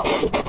Oh.